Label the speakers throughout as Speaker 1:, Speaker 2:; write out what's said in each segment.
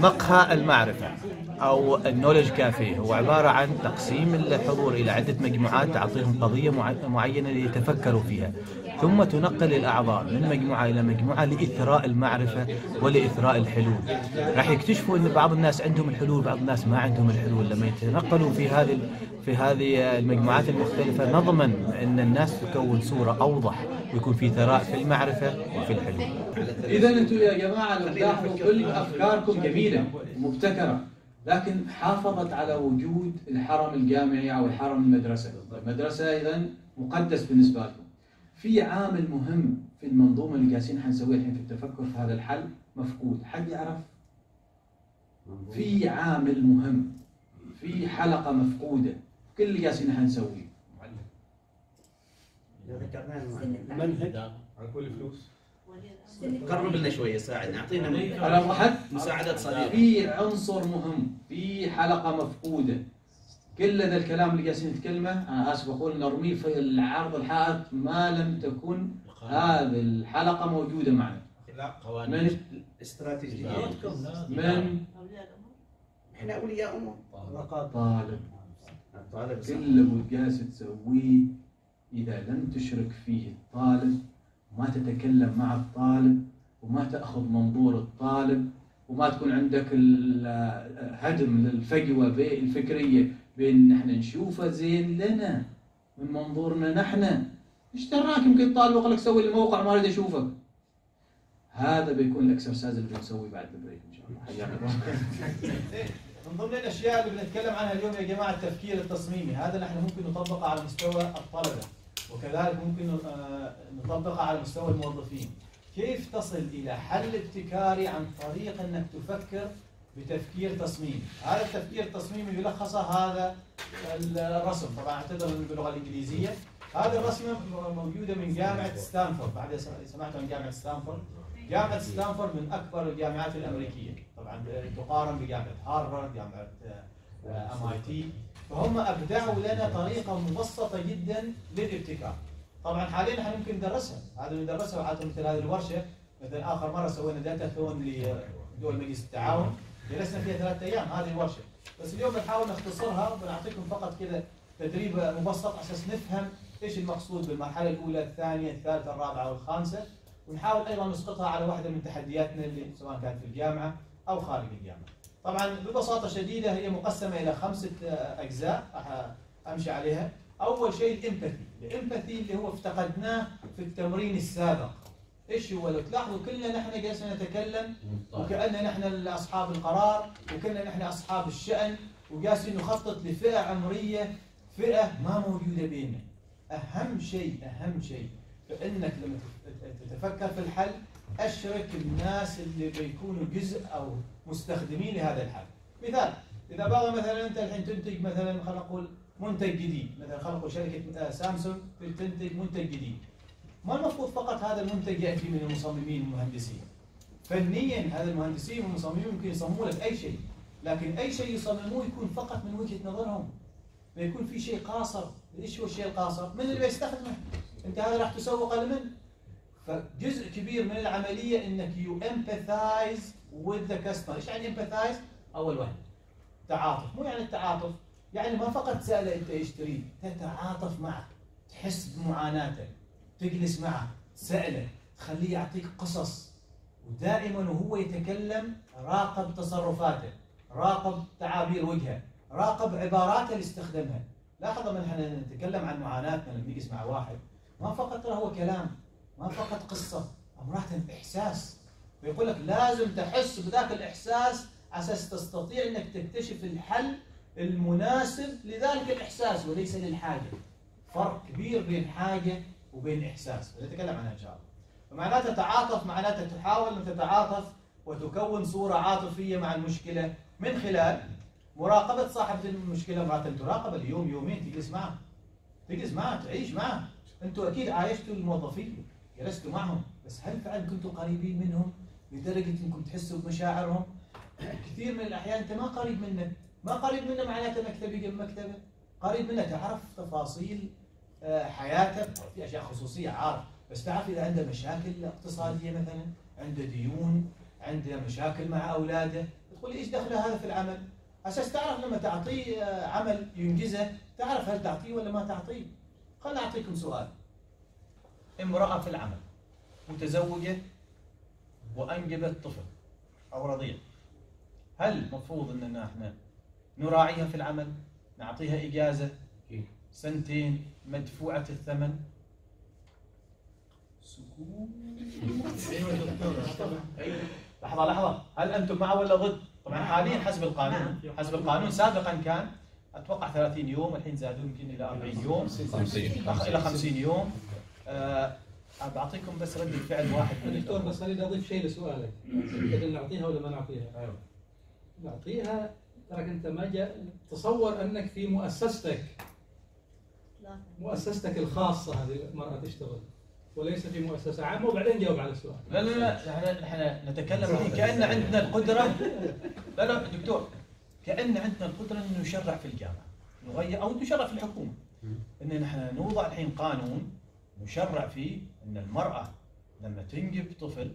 Speaker 1: مقهى المعرفة أو النولج كافيه هو عبارة عن تقسيم الحضور إلى عدة مجموعات تعطيهم قضية مع- معينة ليتفكروا فيها. ثم تنقل الأعضاء من مجموعة إلى مجموعة لإثراء المعرفة ولإثراء الحلول. راح يكتشفوا أن بعض الناس عندهم الحلول بعض الناس ما عندهم الحلول. لما يتنقلوا في هذه في هذه المجموعات المختلفة نضمن أن الناس تكون صورة أوضح ويكون في ثراء في المعرفة وفي الحلول.
Speaker 2: اذا أنتم يا جماعة لو كل أفكاركم جميلة ومبتكره لكن حافظت على وجود الحرم الجامعي أو الحرم المدرسة، المدرسة اذا مقدس بالنسبة لكم. في عامل مهم في المنظومة اللي جالسين حنسويها الحين في التفكر في هذا الحل مفقود، حد يعرف؟ في عامل مهم في حلقة مفقودة كل اللي جالسين حنسويه.
Speaker 3: منهج. على كل فلوس.
Speaker 4: قرب لنا شوية ساعدنا
Speaker 2: أعطينا واحد
Speaker 4: مساعدة صديق
Speaker 2: في عنصر مهم في حلقة مفقودة. كل ذا الكلام اللي جالسين نتكلمه أنا آسف أقول نرميه في العرض الحائط ما لم تكن هذه الحلقة موجودة معنا. من
Speaker 4: استراتيجية.
Speaker 2: من
Speaker 4: إحنا أولياء امور
Speaker 2: طالب.
Speaker 4: الطالب
Speaker 2: كل اللي جالس تسويه إذا لم تشرك فيه الطالب ما تتكلم مع الطالب وما تأخذ منظور الطالب وما تكون عندك ال- هدم للفجوة الفكرية. بين نحن نشوفه زين لنا من منظورنا نحن. إيش دراك يمكن يقول لك سوي لي موقع ما أريد أشوفك. هذا بيكون ال exercise اللي بنسويه بعد ال break إن شاء الله. حياك الله.
Speaker 5: من ضمن الأشياء اللي بنتكلم عنها اليوم يا جماعة التفكير التصميمي. هذا نحن ممكن نطبقه على مستوى الطلبة وكذلك ممكن آه، نطبقه على مستوى الموظفين. كيف تصل إلى حل ابتكاري عن طريق إنك تفكر بتفكير تصميمي هذا التفكير التصميمي يلخصه هذا الرسم. طبعا اعتذر باللغة الإنجليزية. هذه الرسمة موجودة من جامعة ستانفورد. بعد سمعت عن جامعة ستانفورد؟ جامعة ستانفورد من أكبر الجامعات الأمريكية. طبعا تقارن بجامعة هارفارد جامعة MIT فهم أبدعوا لنا طريقة مبسطة جدا للابتكار. طبعا حاليا إحنا ممكن ندرسها. هذا ندرسها وحتى مثل هذه الورشة مثلا آخر مرة سوينا datathon لدول مجلس التعاون. جلسنا فيها ثلاثة أيام هذه الورشة بس اليوم بنحاول نختصرها وبنعطيكم فقط كذا تدريب مبسط أساس نفهم إيش المقصود بالمرحلة الأولى الثانية الثالثة الرابعة والخامسة ونحاول أيضا نسقطها على واحدة من تحدياتنا اللي سواء كانت في الجامعة أو خارج الجامعة. طبعا ببساطة شديدة هي مقسمة إلى خمسة أجزاء راح أمشي عليها. أول شيء الإمباثي، الإمباثي اللي هو افتقدناه في التمرين السابق. إيش هو؟ لو تلاحظوا كلنا نحن جالسين نتكلم وكأننا نحن اصحاب القرار وكنا نحن أصحاب الشأن وجالسين نخطط لفئة عمرية فئة ما موجودة بيننا. أهم شيء أهم شيء فإنك لما تتفكر في الحل أشرك الناس اللي بيكونوا جزء أو مستخدمين لهذا الحل. مثال إذا بغى مثلا أنت الحين تنتج مثلا خلينا نقول منتج جديد، مثلا خلينا نقول شركة آه، سامسونج تنتج منتج جديد. ما المفروض فقط هذا المنتج يأتي من المصممين والمهندسين. فنيا هذا المهندسين والمصممين ممكن يصمموا لك أي شيء، لكن أي شيء يصمموه يكون فقط من وجهة نظرهم. بيكون في شيء قاصر، إيش هو الشيء القاصر؟ من اللي بيستخدمه؟ أنت هذا راح تسوقه لمن؟ فجزء كبير من العملية إنك you empathize with the customer، إيش يعني empathize؟ أول واحد تعاطف، مو يعني التعاطف، يعني ما فقط تساله أنت إيش تريد، تتعاطف معه، تحس بمعاناته، تجلس معه، تساله، تخليه يعطيك قصص، ودائما وهو يتكلم راقب تصرفاته، راقب تعابير وجهه، راقب عباراته اللي استخدمها، لاحظ لما إحنا نتكلم عن معاناتنا لما نجلس مع واحد. ما فقط هو كلام ما فقط قصة امراه احساس فيقول لك لازم تحس بذاك الإحساس على أساس تستطيع إنك تكتشف الحل المناسب لذلك الإحساس وليس للحاجة. فرق كبير بين حاجة وبين إحساس نتكلم عنها إن شاء الله. فمعناته تعاطف معناته تحاول أن تتعاطف وتكون صورة عاطفية مع المشكلة من خلال مراقبة صاحبة المشكلة. مرات تراقب اليوم يومين تجلس معه. تجلس معه تعيش معه. أنتم أكيد عايشتوا الموظفين جلستوا معهم. بس هل فعلا كنتوا قريبين منهم لدرجة إنكم تحسوا بمشاعرهم؟ كثير من الأحيان أنت ما قريب منه، ما قريب منه معناته مكتبي جنب مكتبة، قريب منه تعرف تفاصيل آه، حياته في أشياء خصوصية عارف، بس تعرف إذا عنده مشاكل اقتصادية مثلا، عنده ديون، عنده مشاكل مع أولاده، تقول إيش دخله هذا في العمل؟ أساس تعرف لما تعطيه آه، عمل ينجزه، تعرف هل تعطيه ولا ما تعطيه. خليني أعطيكم سؤال. امرأة في العمل متزوجة وأنجبت طفل أو رضيع هل المفروض إننا إحنا نراعيها في العمل نعطيها إجازة سنتين مدفوعة الثمن. سكوت. أيوه دكتور لحظة لحظة. هل أنتم مع ولا ضد؟ طبعا حاليا حسب القانون. حسب القانون سابقا كان أتوقع 30 يوم الحين زادوا يمكن إلى 40 يوم.
Speaker 1: 50
Speaker 5: إلى 50 يوم. آه، بعطيكم بس رد فعل واحد من
Speaker 6: دكتور بس خليني أضيف شيء لسؤالك. تبي نعطيها ولا ما نعطيها؟
Speaker 5: أيوه.
Speaker 6: نعطيها تراك أنت ما جاء تصور أنك في مؤسستك مؤسستك الخاصة هذه المرأة تشتغل وليس في مؤسسة عامة وبعدين جاوب على السؤال.
Speaker 5: لا لا لا إحنا إحنا نتكلم كأن عندنا القدرة. لا لا دكتور كأن عندنا القدرة ان نشرع في الجامعة نغير أو نشرع في الحكومة. إن نحن نوضع الحين قانون نشرع فيه إن المرأة لما تنجب طفل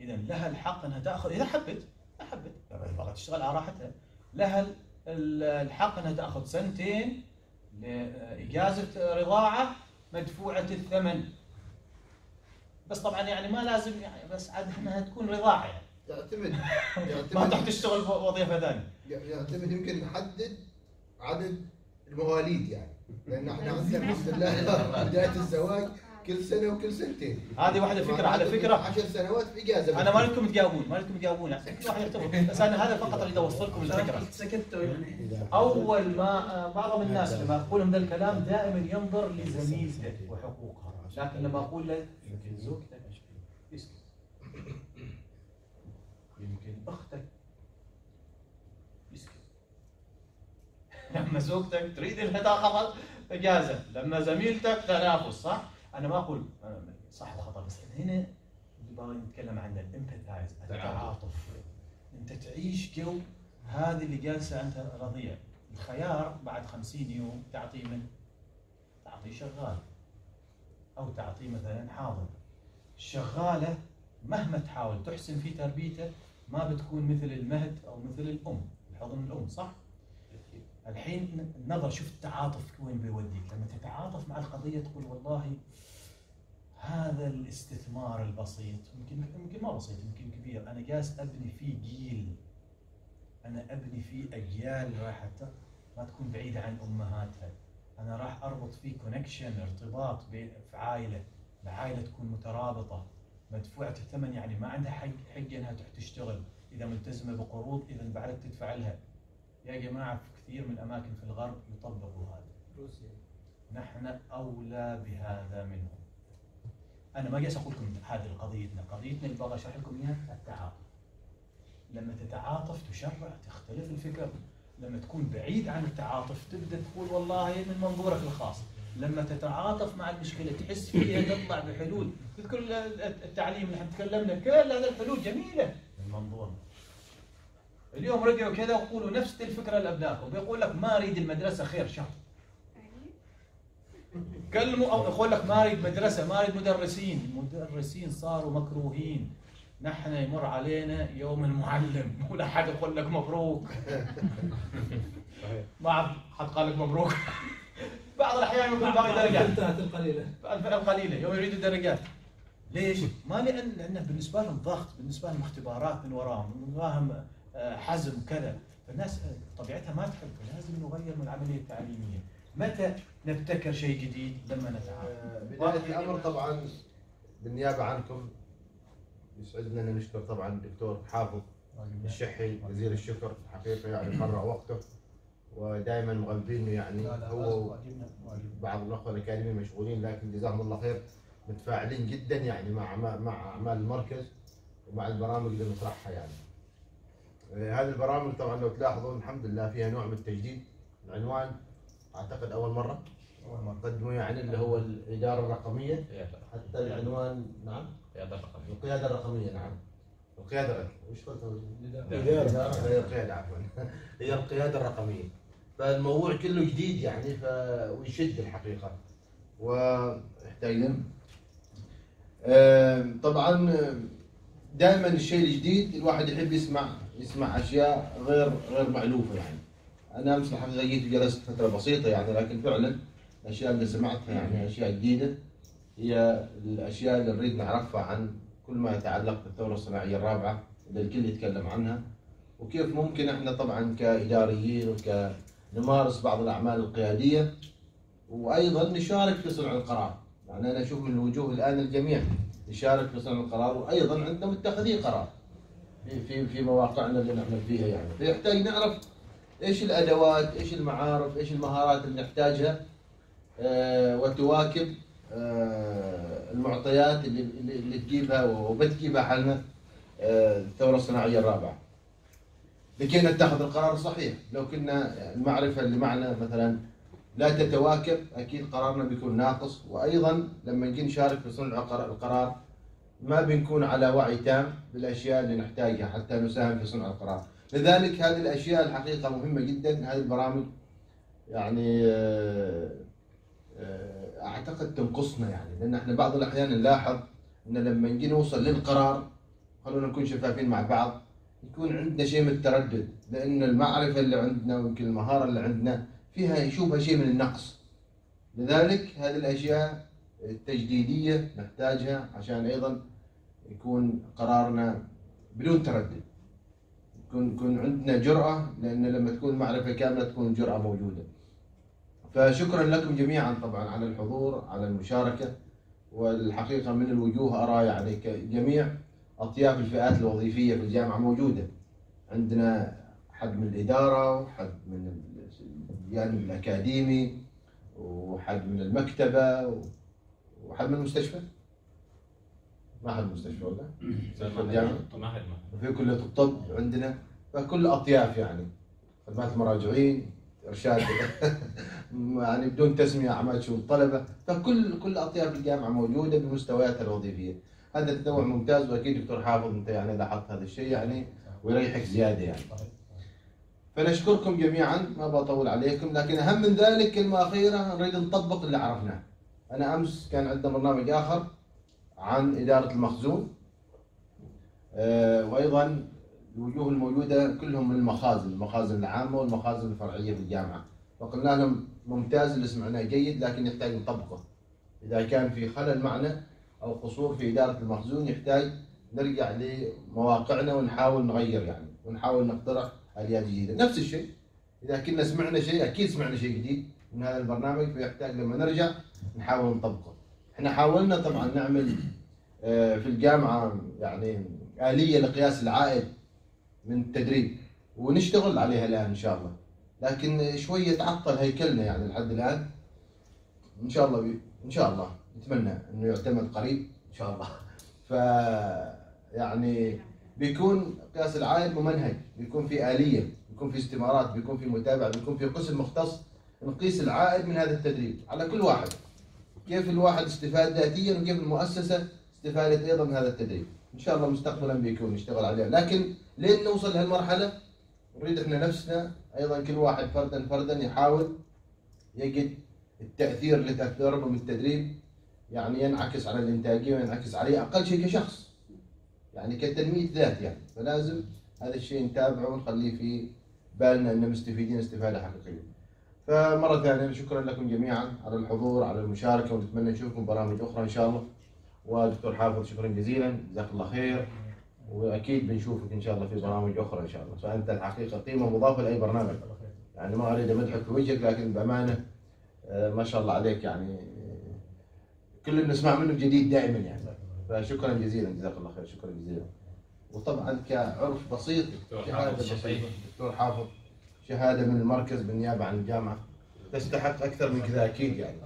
Speaker 5: إذا لها الحق أنها تأخذ إذا حبت اذا حبت. تشتغل على راحتها لها ال- ال- الحق أنها تأخذ سنتين لاجازه رضاعة مدفوعة الثمن. بس طبعا يعني ما لازم يعني بس عاد إنها تكون رضاعة يعني.
Speaker 7: يعتمد
Speaker 5: ما تروح تشتغل وظيفة ثانية.
Speaker 7: يعتمد يمكن نحدد عدد المواليد يعني. لأن إحنا عندنا الحمد لله بداية الزواج كل سنة وكل سنتين.
Speaker 5: هذه واحدة فكرة على فكرة.
Speaker 7: 10 سنوات في إجازة.
Speaker 5: أنا ما لكم تجاوبون ما لكم تجاوبون. عشان كل واحد يرتبط بس أنا هذا فقط اللي أوصلكم الفكرة.
Speaker 4: سكتوا يعني
Speaker 5: أول ما آه، بعض الناس لما أقول لهم ذا الكلام دائما ينظر لزميلته وحقوقها. لكن لما أقول له يمكن زوجتك اسكت يمكن أختك اسكت لما زوجتك تريد تاخذ إجازة. لما زميلتك تنافس صح؟ أنا ما أقول صح وخطا بس هنا نبغى نتكلم عن الامباثايز التعاطف. أنت تعيش جو هذه اللي جالسة أنت رضيع. الخيار بعد خمسين يوم تعطيه من؟ تعطيه شغال. أو تعطيه مثلا حاضر. الشغاله مهما تحاول تحسن في تربيته ما بتكون مثل المهد أو مثل الأم الحضن الأم صح؟ الحين النظر شوف التعاطف وين بيوديك. تتعاطف مع القضية تقول والله هذا الاستثمار البسيط يمكن يمكن ما بسيط يمكن كبير. أنا جالس أبني فيه جيل. أنا أبني فيه أجيال راح ما تكون بعيدة عن أمهاتها. أنا راح أربط فيه كونكشن ارتباط في عائلة. العائلة تكون مترابطة. مدفوعة الثمن يعني ما عندها حق حق إنها تروح تشتغل. إذا ملتزمة بقروض إذا بعدك تدفع لها. يا جماعة في كثير من الأماكن في الغرب يطبقوا هذا.
Speaker 6: روسيا.
Speaker 5: نحن اولى بهذا منهم. أنا ما جالس أقول لكم هذه قضيتنا، قضيتنا اللي بغى أشرح لكم إياها التعاطف. لما تتعاطف تشرع تختلف الفكر، لما تكون بعيد عن التعاطف تبدأ تقول والله من منظورك الخاص، لما تتعاطف مع المشكلة تحس فيها تطلع بحلول، تذكر ال- ال- التعليم اللي إحنا تكلمنا كل هذه الحلول جميلة من منظورنا. اليوم رجعوا كذا ويقولوا نفس الفكرة لأبنائكم، بيقول لك ما أريد المدرسة خير شر. كلموا أو يقول لك ما اريد مدرسة ما اريد مدرسين. المدرسين صاروا مكروهين. نحن يمر علينا يوم المعلم. ولا حد يقول لك مبروك. ما أعرف حد قال لك مبروك؟ بعض الأحيان يقول باقي درجات
Speaker 6: انتهت القليله
Speaker 5: الفئه القليله يوم يريدوا درجات ليش؟ ما لأن لأن بالنسبة لهم ضغط بالنسبة لهم اختبارات من وراهم من وراهم آه، حزم كذا. فالناس آه، طبيعتها ما تحب فلازم نغير من العملية التعليمية. متى نبتكر شيء جديد لما نتعاون
Speaker 7: آه، بداية الأمر طبعا بالنيابة عنكم. يسعدنا أن نشكر طبعا الدكتور حافظ الشحي جزيل الشكر حقيقه يعني قرع وقته. ودائما مغلبينه يعني هو بعض الأخوة الاكاديميين مشغولين لكن جزاهم الله خير متفاعلين جدا يعني مع مع- أعمال المركز ومع البرامج اللي نطرحها يعني. آه، هذه البرامج طبعا لو تلاحظون الحمد لله فيها نوع من التجديد العنوان أعتقد أول مرة.
Speaker 8: أول مرة.
Speaker 7: قدموا يعني اللي هو الإدارة الرقمية. حتى العنوان نعم. القيادة الرقمية نعم. القيادة وش قلت؟ هي القيادة عفوا. هي القيادة الرقمية. فالموضوع كله جديد يعني ف... ويشد الحقيقة. آم، طبعا دائما الشيء الجديد الواحد يحب يسمع يسمع أشياء غير غير مألوفة يعني. أنا أمس الحقيقة جيت وجلست فترة بسيطة يعني لكن فعلا الاشياء اللي سمعتها يعني أشياء جديدة. هي الأشياء اللي نريد نعرفها عن كل ما يتعلق بالثورة الصناعية الرابعة اللي الكل يتكلم عنها. وكيف ممكن إحنا طبعا كإداريين وكنمارس بعض الأعمال القيادية وأيضا نشارك في صنع القرار. يعني أنا أشوف من الوجوه الآن الجميع يشارك في صنع القرار وأيضا عندنا متخذي قرار في في في مواقعنا اللي نعمل فيها يعني. فيحتاج نعرف إيش الأدوات إيش المعارف إيش المهارات اللي نحتاجها آه، وتواكب آه، المعطيات اللي اللي تجيبها وبتجيبها حالنا آه، الثورة الصناعية الرابعة. لكي نتخذ القرار الصحيح، لو كنا المعرفة اللي معنا مثلا لا تتواكب أكيد قرارنا بيكون ناقص وأيضا لما نجي نشارك في صنع قرار- القرار ما بنكون على وعي تام بالأشياء اللي نحتاجها حتى نساهم في صنع القرار. لذلك هذه الأشياء الحقيقة مهمة جدا هذه البرامج. يعني آه، آه، أعتقد تنقصنا يعني لأن إحنا بعض الأحيان نلاحظ إن لما نجي نوصل للقرار خلونا نكون شفافين مع بعض يكون عندنا شيء من التردد لأن المعرفة اللي عندنا ويمكن المهارة اللي عندنا فيها يشوفها شيء من النقص. لذلك هذه الأشياء التجديدية نحتاجها عشان أيضا يكون قرارنا بدون تردد. يكون يكون عندنا جرأة لأن لما تكون معرفة كاملة تكون الجرأة موجودة. فشكرا لكم جميعا طبعا على الحضور على المشاركة والحقيقة من الوجوه أرى يعني ك- جميع أطياف الفئات الوظيفية في الجامعة موجودة. عندنا حد من الإدارة وحد من الجانب الأكاديمي وحد من المكتبة وحد من المستشفى. ما حد المستشفى ولا؟ مستشفى الجامعة؟ وفي كلية الطب عندنا فكل أطياف يعني. خدمات المراجعين إرشاد. يعني بدون تسمية أعمال شؤون الطلبة. فكل كل أطياف الجامعة موجودة بمستوياتها الوظيفية. هذا التنوع ممتاز وأكيد دكتور حافظ أنت يعني لاحظت هذا الشيء يعني ويريحك زيادة يعني. فنشكركم جميعا ما بطول عليكم لكن أهم من ذلك كلمة أخيرة نريد نطبق اللي عرفناه. أنا أمس كان عندنا برنامج آخر عن إدارة المخزون آه، وأيضا الوجوه الموجودة كلهم من المخازن، المخازن العامة والمخازن الفرعية في الجامعة، فقلنا لهم ممتاز اللي سمعناه جيد لكن يحتاج نطبقه. إذا كان في خلل معنا أو قصور في إدارة المخزون يحتاج نرجع لمواقعنا ونحاول نغير يعني ونحاول نقترح آليات جديدة، نفس الشيء إذا كنا سمعنا شيء أكيد سمعنا شيء جديد من هذا البرنامج فيحتاج لما نرجع نحاول نطبقه. إحنا حاولنا طبعا نعمل آه، في الجامعة يعني آلية لقياس العائد من التدريب ونشتغل عليها الآن إن شاء الله. لكن شوية تعطل هيكلنا يعني لحد الآن. إن شاء الله بي... إن شاء الله. نتمنى إنه يعتمد قريب إن شاء الله. ف يعني بيكون قياس العائد ممنهج. بيكون في آلية بيكون في استمارات بيكون في متابعة بيكون في قسم مختص نقيس العائد من هذا التدريب على كل واحد. كيف الواحد استفاد ذاتيا وكيف المؤسسة استفادت أيضا من هذا التدريب. إن شاء الله مستقبلا بيكون نشتغل عليها. لكن لين نوصل لهالمرحلة نريد إحنا نفسنا أيضا كل واحد فردا فردا يحاول يجد التأثير اللي تاثره من التدريب يعني ينعكس على الإنتاجية وينعكس عليه أقل شيء كشخص. يعني كتنمية ذات يعني. فلازم هذا الشيء نتابعه ونخليه في بالنا ان مستفيدين استفادة حقيقية. فمرة ثانية شكرا لكم جميعا على الحضور على المشاركة ونتمنى نشوفكم برامج أخرى إن شاء الله. ودكتور حافظ شكرا جزيلا جزاك الله خير. وأكيد بنشوفك إن شاء الله في برامج أخرى إن شاء الله. فأنت الحقيقة قيمة مضافة لأي برنامج. يعني ما أريد امدحك في وجهك لكن بأمانة آه، ما شاء الله عليك يعني آه، كل اللي نسمع منه جديد دائما يعني. فشكرا جزيلا جزاك الله خير شكرا جزيلا. وطبعا كعرف بسيط شهاده بسيطة. دكتور حافظ. شهادة من المركز بالنيابة عن الجامعة. تستحق أكثر من كذا أكيد يعني.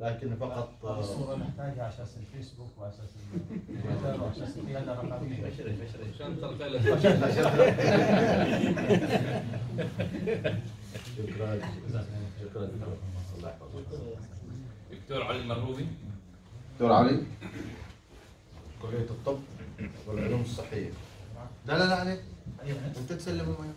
Speaker 7: لكن فقط
Speaker 5: هذه الصورة نحتاجها على أساس الفيسبوك وعلى أساس التويتر وعلى أساس القيادة الرقمية
Speaker 4: بشري بشري
Speaker 6: عشان
Speaker 7: شكرا شكرا دكتور الله يحفظك
Speaker 8: دكتور علي المرهوبي.
Speaker 7: دكتور علي. كلية الطب والعلوم الصحية. لا لا لا عليك. أنت تسلم المايك.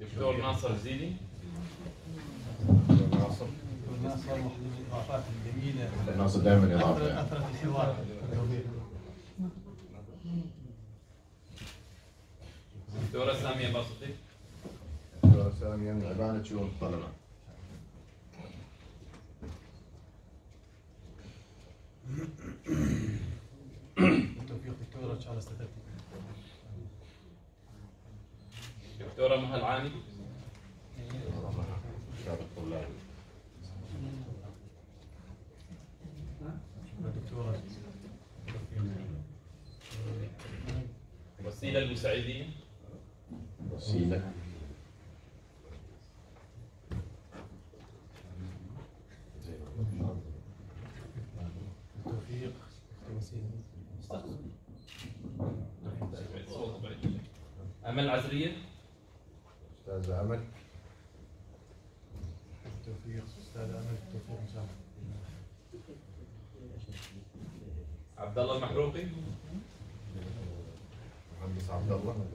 Speaker 8: دكتور ناصر الزيدي
Speaker 7: ناصر
Speaker 5: والناس صاروا واحدة من الإضافات الجميلة
Speaker 7: ناصر دائما اضافة
Speaker 5: أثرت الحوار
Speaker 8: دكتورة سامية باسطي.
Speaker 7: دكتور سامية من عبانة شؤون الطلبة.
Speaker 5: بالتوفيق دكتورة إن شاء الله استفدتي
Speaker 8: دكتورة مها
Speaker 5: دكتورة.
Speaker 8: وسيلة البوسعيدية
Speaker 7: وسيلة. مهندس عبد الله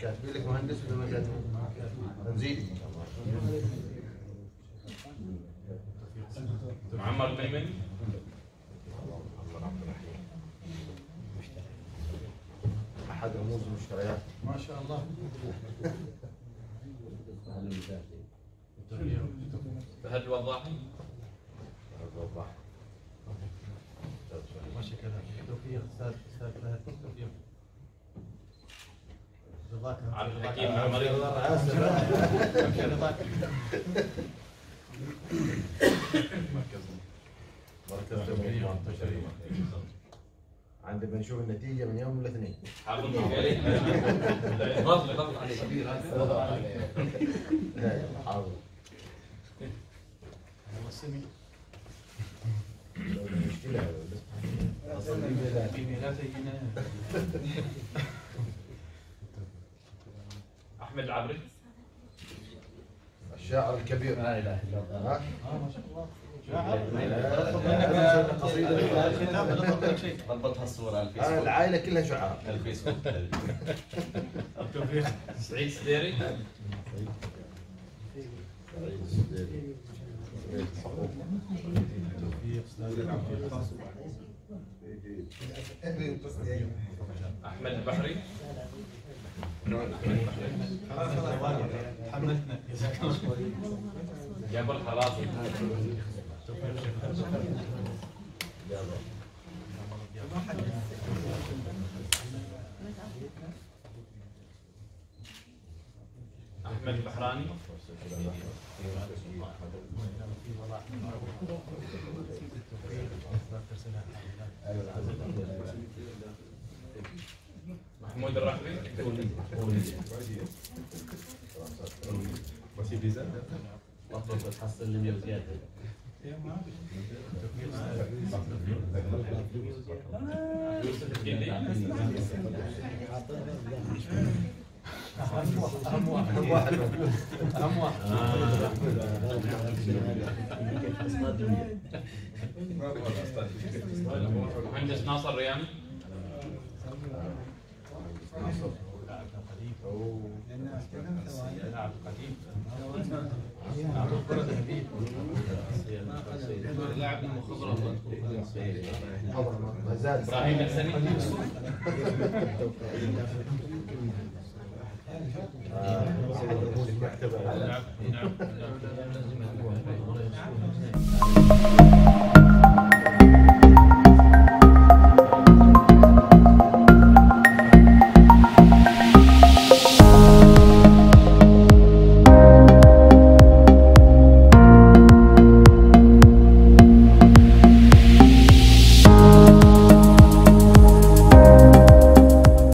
Speaker 7: كاتبين لك مهندس ولا ما كاتبين؟ تنزيلي
Speaker 8: معمر الميمني
Speaker 7: أحد رموز المشتريات
Speaker 5: ما شاء الله بالتوفيق بالتوفيق
Speaker 8: فهد الوضاحي
Speaker 7: الوضاح
Speaker 5: ماشي كذا بالتوفيق أستاذ أستاذ فهد بالتوفيق رضاك
Speaker 8: عبد. الحكيم عمري
Speaker 5: رضاك
Speaker 7: مركز. تمرين منتشرين عندي بنشوف النتيجة من يوم الاثنين. لا يلا حاضر.
Speaker 5: والله سمي
Speaker 7: المشكلة
Speaker 8: أحمد العبري
Speaker 7: الشاعر الكبير.
Speaker 4: لا إله إلا الله؟
Speaker 5: آه ما شاء الله
Speaker 4: ضبطها الصورة على الفيسبوك.
Speaker 7: العائلة كلها شعراء
Speaker 4: على الفيسبوك.
Speaker 8: سعيد سديري. أحمد البحري.
Speaker 5: حملتنا جزاك الله
Speaker 8: جابر حرازي أحمد البحراني. محمود الرحبي
Speaker 4: ضبط بتحصل لي وزيادة
Speaker 8: يوسف الكندي
Speaker 5: اهم واحد اهم واحد اهم واحد
Speaker 8: مهندس ناصر ريان
Speaker 7: إبراهيم رموز المكتبة
Speaker 5: نعم نعم